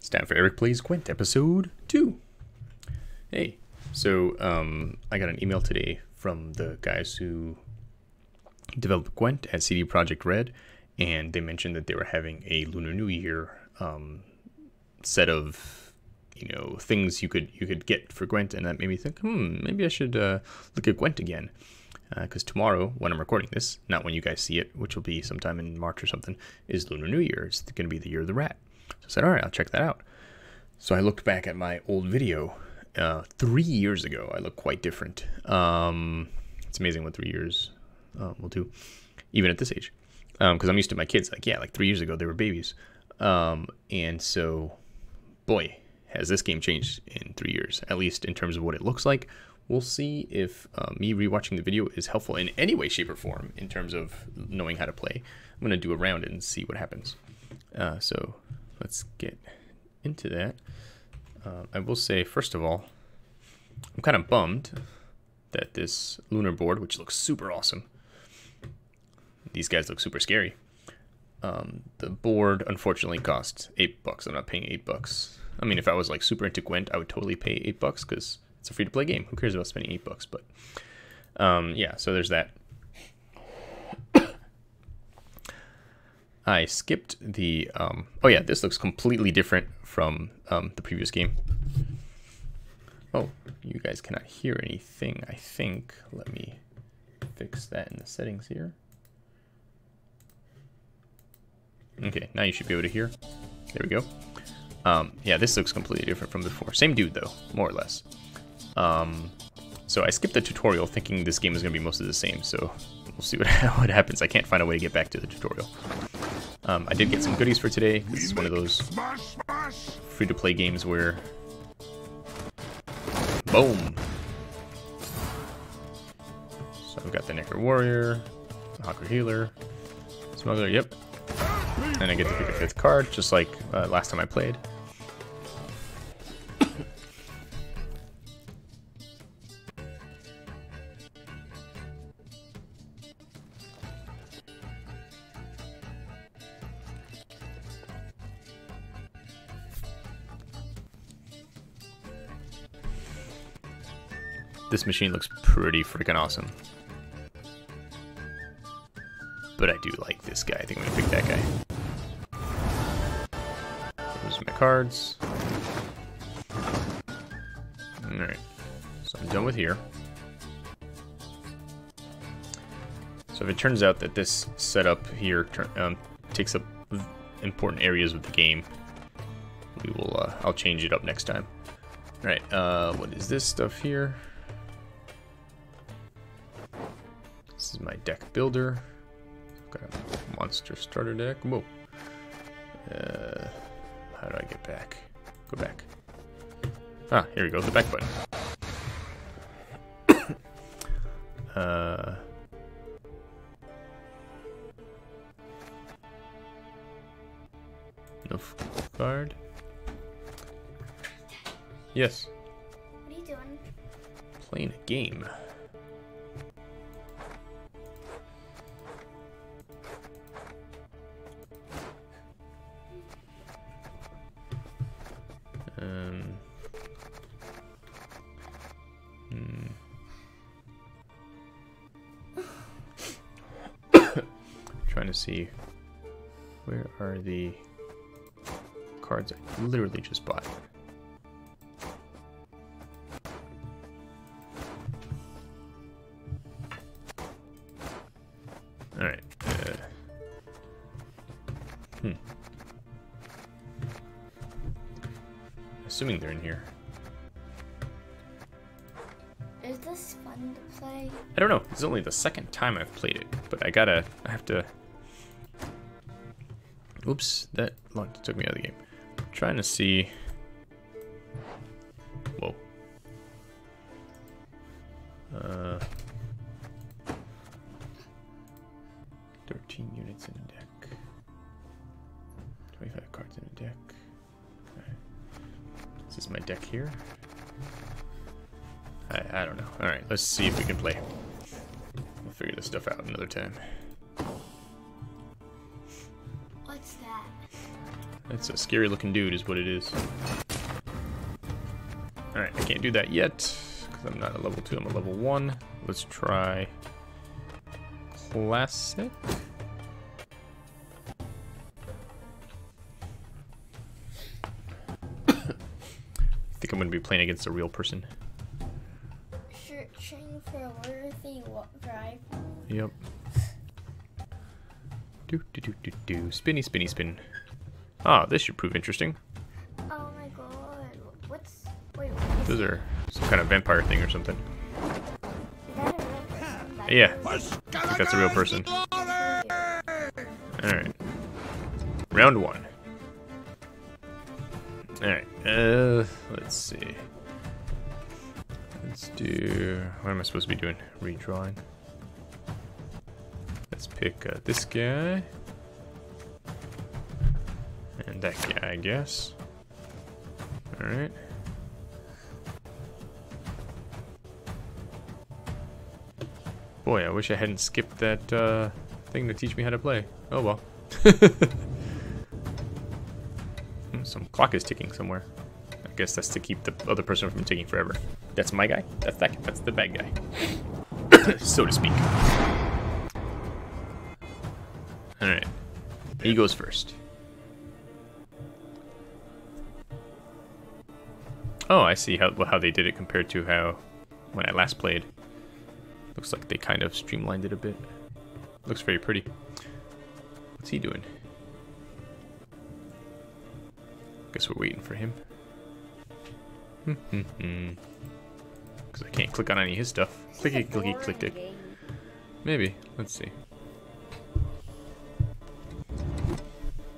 It's time for Eric Plays Gwent, episode 2. Hey, so um, I got an email today from the guys who developed Gwent at CD Projekt Red, and they mentioned that they were having a Lunar New Year um, set of you know things you could you could get for Gwent, and that made me think, hmm, maybe I should uh, look at Gwent again. Because uh, tomorrow, when I'm recording this, not when you guys see it, which will be sometime in March or something, is Lunar New Year. It's going to be the year of the rat. So I said, all right, I'll check that out. So I looked back at my old video uh, three years ago. I look quite different. Um, it's amazing what three years uh, will do, even at this age. Because um, I'm used to my kids, like, yeah, like three years ago, they were babies. Um, and so, boy, has this game changed in three years, at least in terms of what it looks like. We'll see if uh, me rewatching the video is helpful in any way, shape, or form in terms of knowing how to play. I'm going to do a round and see what happens. Uh, so let's get into that. Uh, I will say, first of all, I'm kind of bummed that this lunar board, which looks super awesome, these guys look super scary. Um, the board unfortunately costs eight bucks. I'm not paying eight bucks. I mean, if I was like super into Gwent, I would totally pay eight bucks because it's a free to play game. Who cares about spending eight bucks? But um, yeah, so there's that. I skipped the, um, oh yeah, this looks completely different from um, the previous game. Oh, you guys cannot hear anything, I think. Let me fix that in the settings here. Okay, now you should be able to hear. There we go. Um, yeah, this looks completely different from before. Same dude, though, more or less. Um, so I skipped the tutorial thinking this game is going to be mostly the same, so we'll see what, what happens. I can't find a way to get back to the tutorial. Um, I did get some goodies for today. This is one of those free-to-play games where... Boom! So I've got the Nekker Warrior, the Hawker Healer, Smuggler, yep. And I get to pick a fifth card, just like uh, last time I played. This machine looks pretty freaking awesome. But I do like this guy. I think I'm gonna pick that guy. Those my cards. Alright. So I'm done with here. So if it turns out that this setup here um, takes up important areas of the game, we will, uh, I'll change it up next time. Alright, uh, what is this stuff here? My deck builder. Got a monster starter deck. Whoa. Uh, how do I get back? Go back. Ah, here we go, the back button. uh, no card. Yes. What are you doing? Playing a game. See where are the cards I literally just bought. Alright. Uh, hmm. Assuming they're in here. Is this fun to play? I don't know. It's only the second time I've played it, but I gotta, I have to. Oops, that took me out of the game. I'm trying to see. Whoa. Uh. 13 units in a deck. 25 cards in a deck. Alright. Is this my deck here? I, I don't know. Alright, let's see if we can play. We'll figure this stuff out another time. That's a scary looking dude is what it is. Alright, I can't do that yet, because I'm not a level 2, I'm a level 1. Let's try Classic. I think I'm going to be playing against a real person. Searching for a worthy drive. Yep. Do do do do do. Spinny spinny spin. Ah, this should prove interesting. Oh my god. What's. Wait, what Those are some kind of vampire thing or something. is that a real person? Yeah, I think that's a real person. Alright. Round one. Alright, uh, let's see. Let's do. What am I supposed to be doing? Redrawing. Let's pick uh, this guy. And that guy, I guess. Alright. Boy, I wish I hadn't skipped that uh, thing to teach me how to play. Oh well. Hmm, Some clock is ticking somewhere. I guess that's to keep the other person from ticking forever. That's my guy. That's that. That's the bad guy, so to speak. All right. He goes first. Oh, I see how how they did it compared to how when I last played. Looks like they kind of streamlined it a bit. Looks very pretty. What's he doing? Guess we're waiting for him. Hmm, hmm, hmm. Because I can't click on any of his stuff. Clicky, clicky, clicky. click. Maybe. Let's see.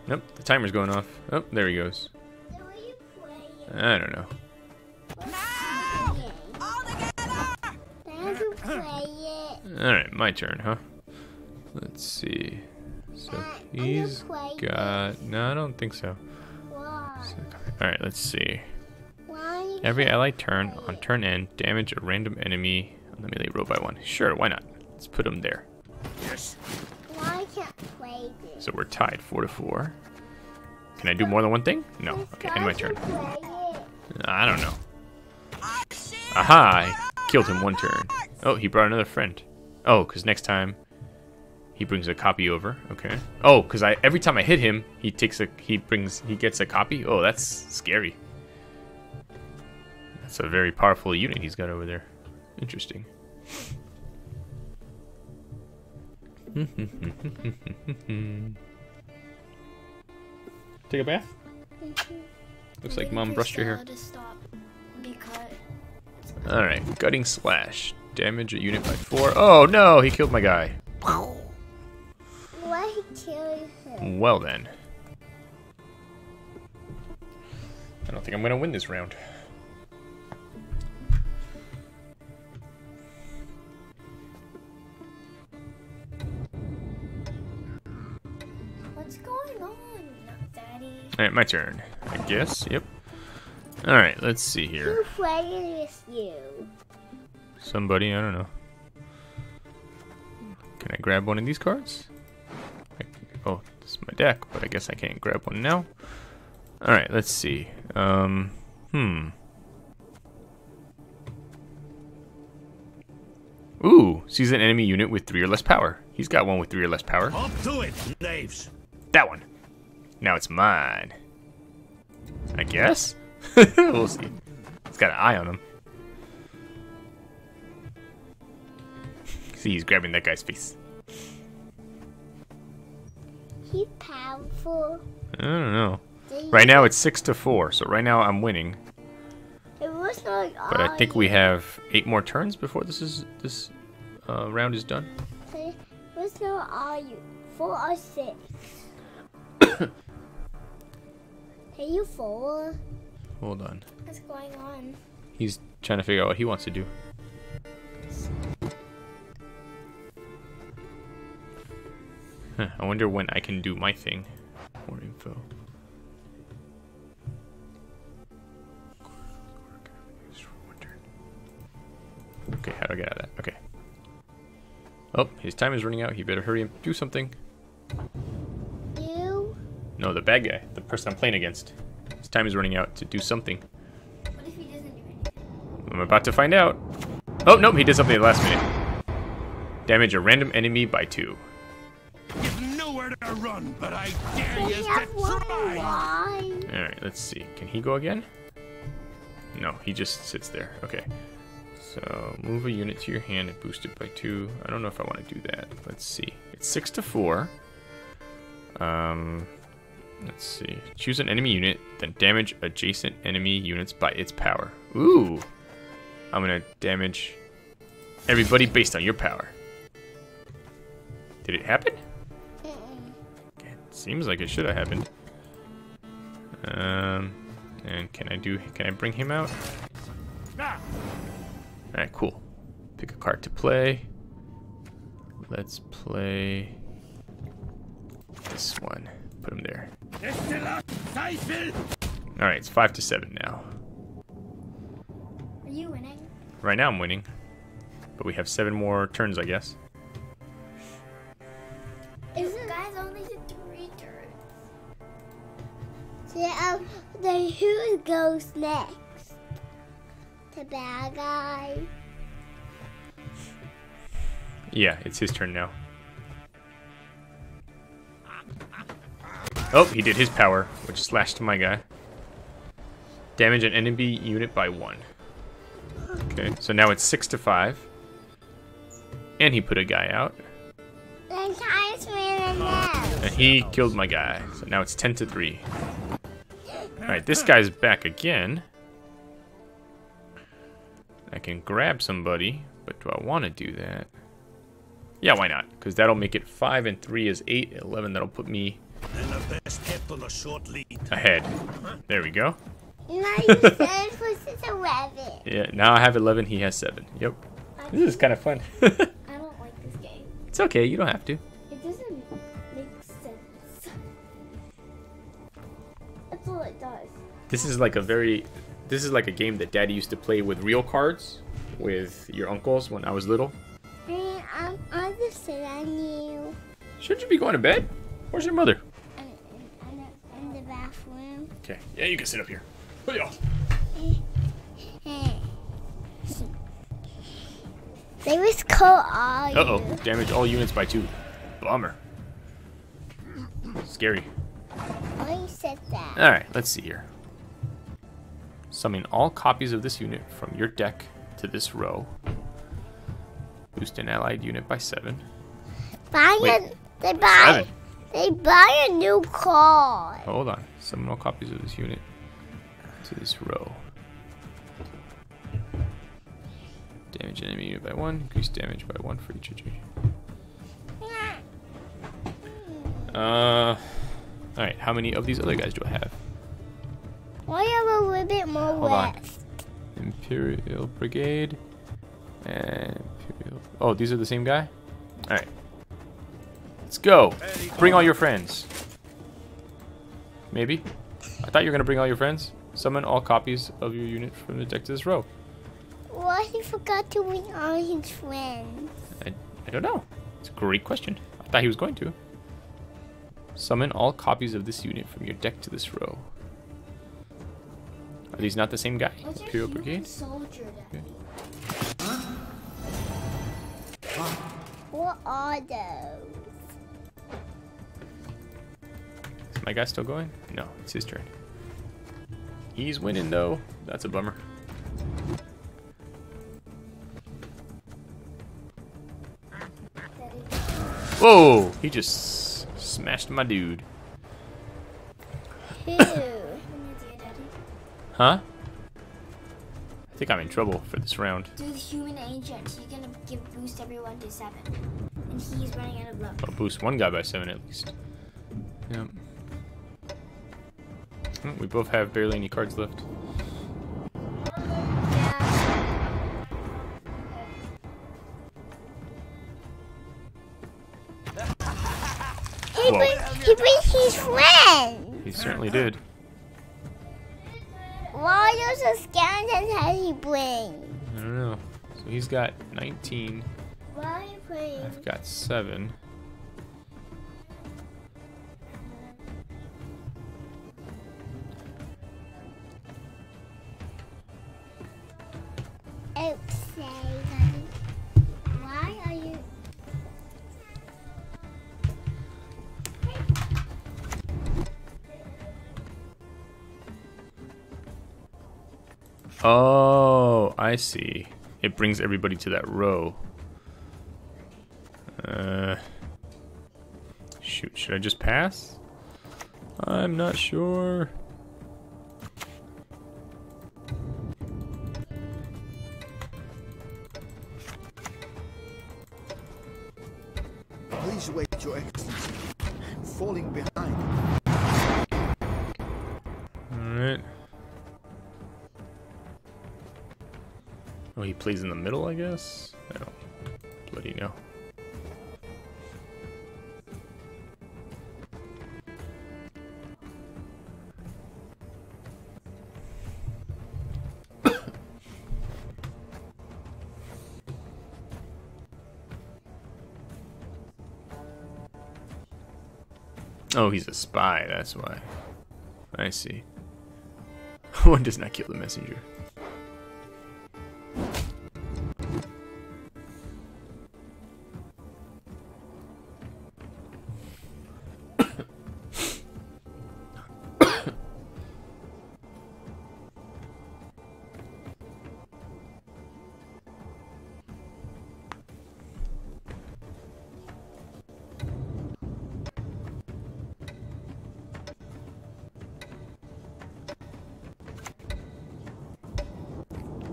Nope, the timer's going off. Oh, there he goes. So are you playing? I don't know. Alright, my turn, huh? Let's see. So he's got. No, I don't think so. Why? Alright, let's see. Every ally turn on turn end, damage a random enemy on the melee row by one. Sure, why not? Let's put him there. This? So we're tied, four to four. Can I do more than one thing? No. Okay, end my turn. I don't know. Aha! I killed him one turn. Oh, he brought another friend. Oh, because next time he brings a copy over. Okay. Oh, because I every time I hit him, he takes a he brings he gets a copy. Oh, that's scary. That's a very powerful unit he's got over there. Interesting. Take a bath. Looks like mom brushed your hair. Stella to stop. Be cut. Alright, gutting slash. Damage a unit by four. Oh no, he killed my guy. Why he killing him? Well then. I don't think I'm gonna win this round. What's going on, Daddy? Alright, my turn. I guess, yep. Alright, let's see here. Who with you? Somebody, I don't know. Can I grab one of these cards? Oh, this is my deck, but I guess I can't grab one now. Alright, let's see. Um, hmm. Ooh, sees an enemy unit with three or less power. He's got one with three or less power. Up to it, knaves. That one. Now it's mine. I guess? we'll see. It's got an eye on him. See, he's grabbing that guy's face. He's powerful. I don't know. Right now it's six to four, so right now I'm winning. It was not But I think we have eight more turns before this is this uh, round is done. Was not are you? Four or six? Are you four? Hold on. What's going on? He's trying to figure out what he wants to do. Huh, I wonder when I can do my thing. More info. Okay, how do I get out of that? Okay. Oh, his time is running out. He better hurry and do something. You? No, the bad guy. The person I'm playing against. His time is running out to do something. What if he doesn't do anything? I'm about to find out. Oh, nope, he did something at the last minute. Damage a random enemy by two. You've to run, but I dare We you to try. Alright, let's see. Can he go again? No, he just sits there. Okay. So move a unit to your hand and boost it by two. I don't know if I want to do that. Let's see. It's six to four. Um, let's see. Choose an enemy unit, then damage adjacent enemy units by its power. Ooh. I'm gonna damage everybody based on your power. Did it happen? Seems like it should have happened. Um, and can I do? Can I bring him out? Ah, All right, cool. Pick a card to play. Let's play this one. Put him there. este la Teufel! All right, it's five to seven now. Are you winning? Right now I'm winning, but we have seven more turns, I guess. So, um, then who goes next? The bad guy. Yeah, it's his turn now. Oh, he did his power, which slashed my guy. Damage an enemy unit by one. Okay, so now it's six to five. And he put a guy out. Then Ty's winning now. And he killed my guy. So now it's 10 to 3. Alright, this guy's back again. I can grab somebody, but do I want to do that? Yeah, why not? Because that'll make it 5 and 3 is 8. 11, that'll put me And the best kept on a short lead. ahead. There we go. Now you said was 11. Yeah, now I have 11, he has 7. Yep. This is kind of fun. I don't like this game. it's okay, you don't have to. This is like a very this is like a game that daddy used to play with real cards with your uncles when I was little. And I'll just sit on you Shouldn't you be going to bed? Where's your mother? in, in, in, the- in the bathroom. Okay. Yeah, you can sit up here. Hey. Hey. They was cold all you. Uh oh. Damage all units by two. Bummer. Scary. Why you said that? Alright, let's see here. Summon all copies of this unit from your deck to this row. Boost an allied unit by seven. Buy Wait. a, they buy Seven. they buy a new car. Hold on. Summon all copies of this unit to this row. Damage enemy unit by one. Increase damage by one for each of you. Uh, alright, how many of these other guys do I have? Why have a little bit more Hold on. Imperial Brigade. And Imperial. Oh, these are the same guy? Alright. Let's go. Bring all your friends. Maybe? I thought you were going to bring all your friends. Summon all copies of your unit from the deck to this row. Why he forgot to bring all his friends? I, I don't know. It's a great question. I thought he was going to. Summon all copies of this unit from your deck to this row. Are these not the same guy? What's Imperial human Brigade? soldier then? What are those? Is my guy still going? No, it's his turn. He's winning though. That's a bummer. Whoa! He just smashed my dude. Huh? I think I'm in trouble for this round. Do the human agent. He's gonna give boost everyone to seven. And he's running out of luck. I'll boost one guy by seven at least. Yep. Hmm, We both have barely any cards left. He Whoa. bring he brings his friends. He certainly did. Skeleton Teddy bring? I don't know. So he's got 19. Why are you playing? I've got 7. I see. It brings everybody to that row. Uh, shoot, should I just pass? I'm not sure. Plays in the middle, I guess? I don't bloody know. Oh, he's a spy, that's why. I see. One does not kill the messenger.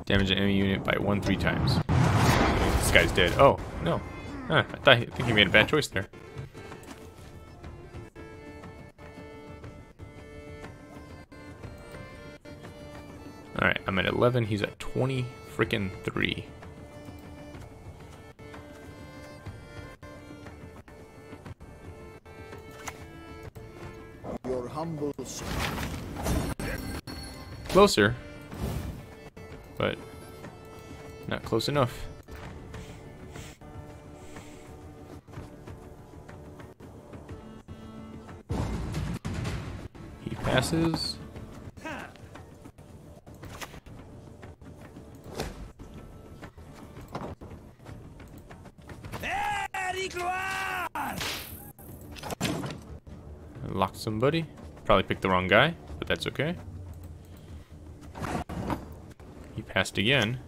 Damage an enemy unit by one three times. This guy's dead. Oh, no. Huh, I thought I think he made a bad choice there. Alright, I'm at 11. He's at 20 freaking 3. Your humble. Closer. But not close enough. He passes. Locked somebody. Probably picked the wrong guy, but that's okay. He passed again.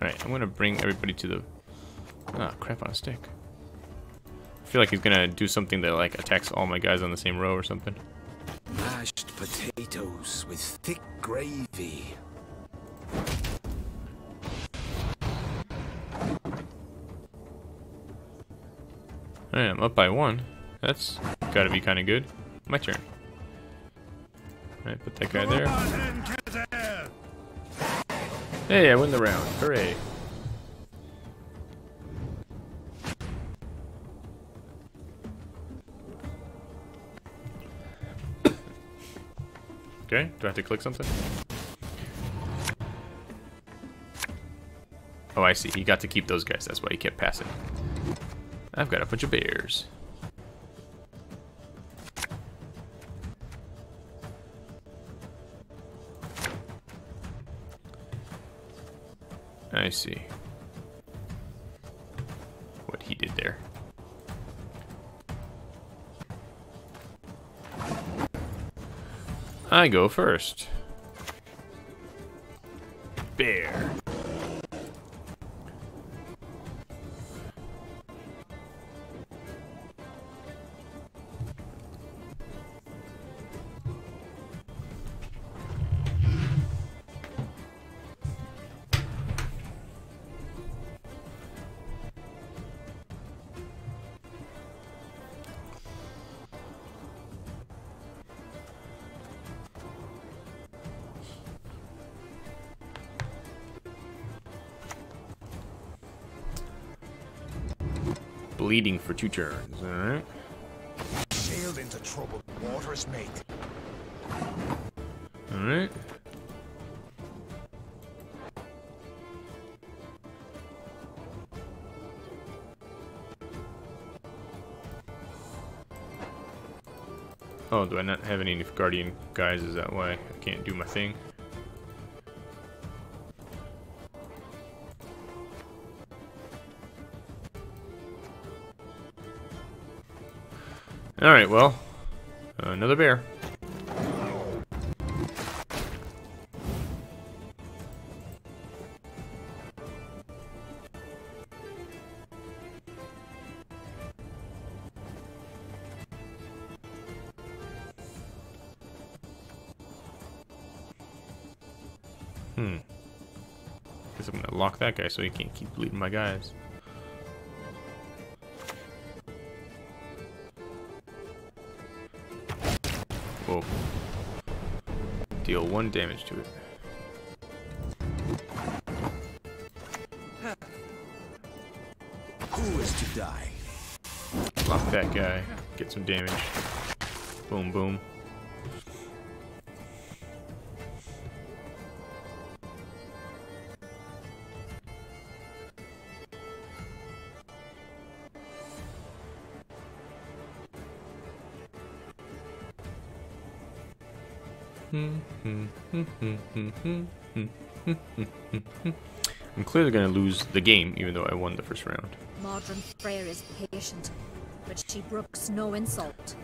Alright, I'm gonna bring everybody to the... Ah, crap on a stick. I feel like he's gonna do something that like attacks all my guys on the same row or something. Mashed potatoes with thick gravy. Alright, I'm up by one. That's gotta be kinda good. My turn. Alright, put that guy there. Hey, I win the round. Hooray. Okay, do I have to click something? Oh, I see. He got to keep those guys. That's why he kept passing. I've got a bunch of bears. I see. What he did there. I go first. Bear. Bleeding for two turns, alright? Sailed into troubled waters, mate. Alright. Oh, do I not have any guardian guys? Is that why I can't do my thing? Alright, well. Another bear. Hmm. Guess I'm gonna lock that guy so he can't keep leading my guys. Whoa. Deal one damage to it. Who is to die? Lock that guy. Get some damage. Boom, boom. I'm clearly gonna lose the game, even though I won the first round. Modern Freyr is patient, but she brooks no insult.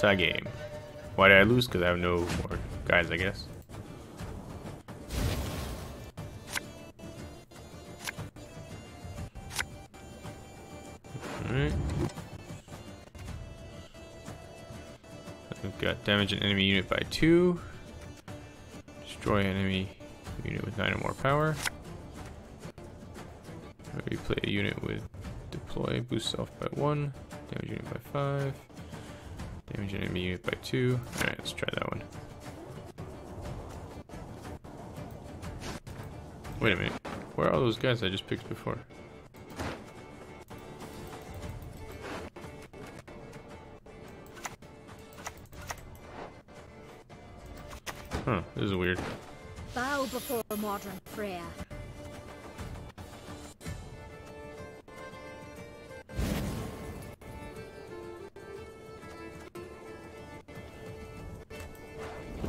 Tie game. Why did I lose? Because I have no more guys, I guess. Alright. We've got damage an enemy unit by two. Destroy enemy unit with nine or more power. Replay a unit with deploy, boost self by one. Damage unit by 5. Damage enemy unit by 2. Alright, let's try that one. Wait a minute. Where are all those guys I just picked before? Huh, this is weird. Bow before modern Freya.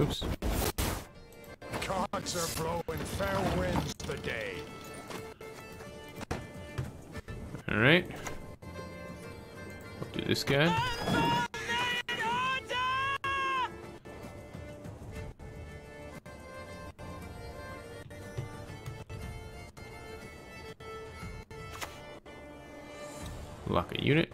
Oops. Cards are blowing fair winds the day. Alright. I'll do this guy. Lock a unit.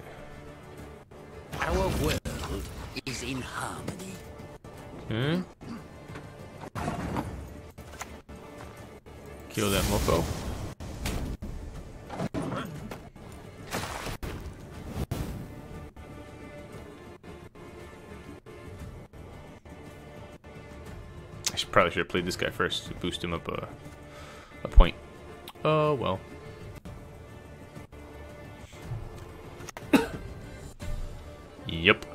Should have played this guy first to boost him up a, a point. Oh well. yep.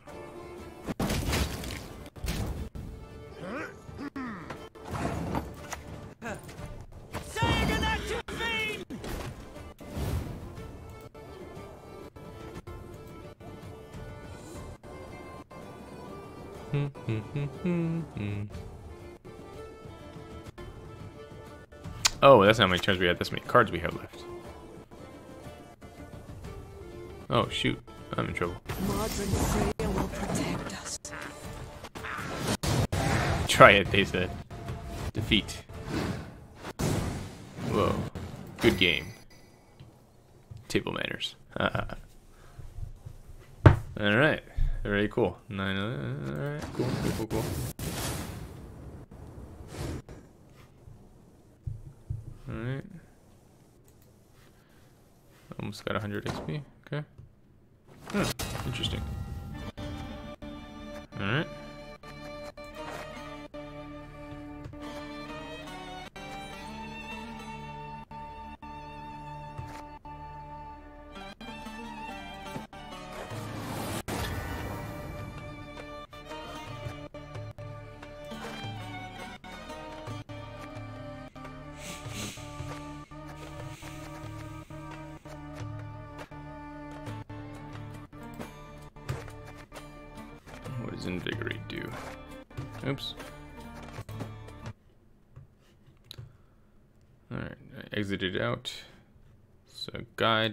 Hmm, hmm, hmm, Oh, that's not how many turns we had. That's how many cards we have left. Oh, shoot. I'm in trouble. Will us. Try it, they said. Defeat. Whoa. Good game. Table manners. Alright. Very cool. Nine. uh, Alright. Cool. Cool. Cool. Cool. Alright. Almost got 100 XP. Okay. Hmm. Interesting. Alright.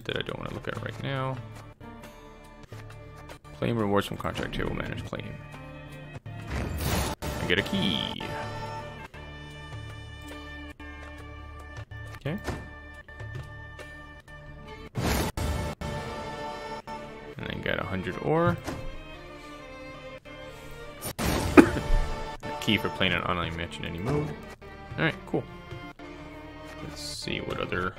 That I don't want to look at right now. Claim rewards from contract table. Manage claim. I get a key. Okay. And then a hundred ore. a key for playing an online match in any mode. Alright, cool. Let's see what other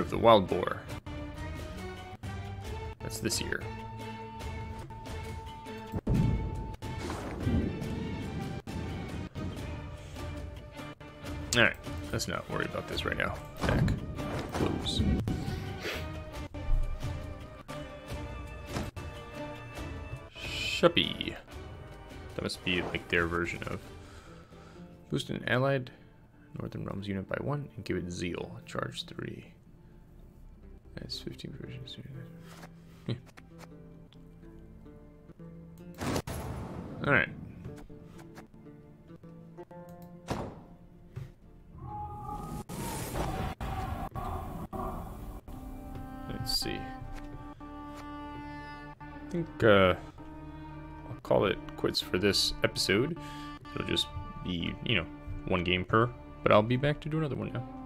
Of the Wild Boar. That's this year. Alright, let's not worry about this right now. Back. Close. Shuppy. That must be like their version of boost an allied Northern Realms unit by one and give it Zeal. Charge three. That's 15 versions. Yeah. Alright. Let's see. I think uh, I'll call it quits for this episode. It'll just be, you know, one game per, but I'll be back to do another one now.